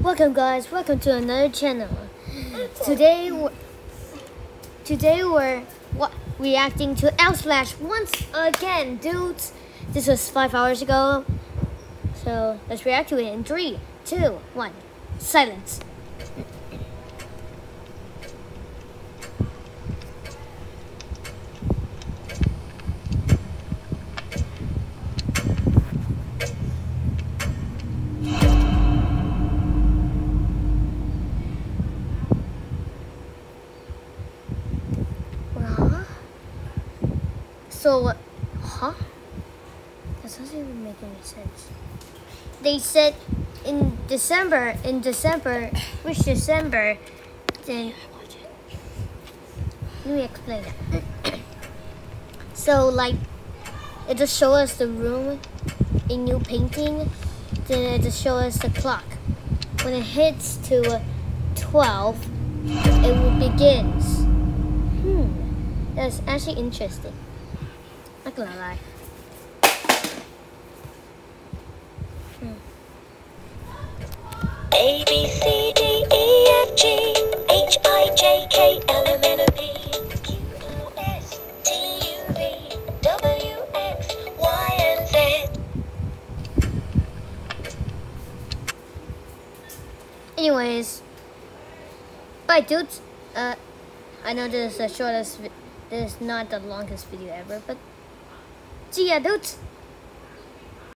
Welcome guys, welcome to another channel. Today today we're reacting to LSPLASH once again, dudes. This was five hours ago. So let's react to it in three, two, one. Silence. So, huh? That doesn't even make any sense. They said in December, in December, which December, then. Let me explain it. so, like, it just show us the room in new painting, then it just show us the clock. When it hits to 12, it will begins. Hmm, that's actually interesting. Not gonna lie. A B C D E F G H I J K L M N O P Q R S T U V W X Y and Z. Anyways, bye, dudes. Uh, I know this is the shortest, this is not the longest video ever, but Tia Dutz.